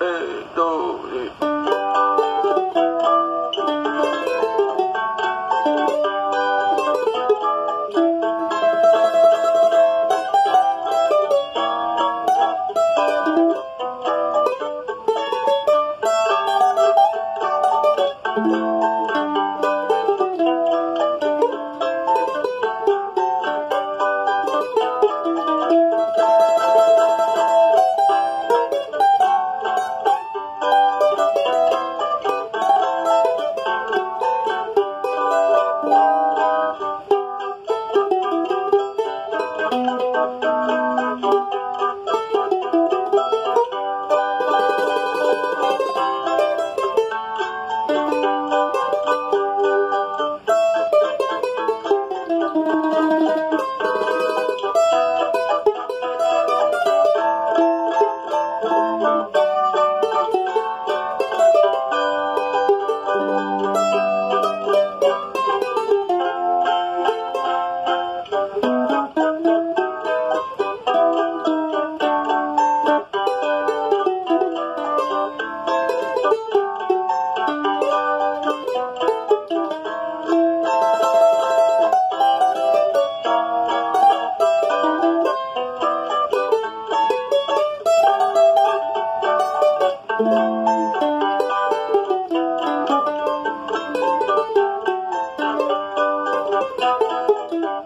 えーっと、えー フフフ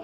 フ。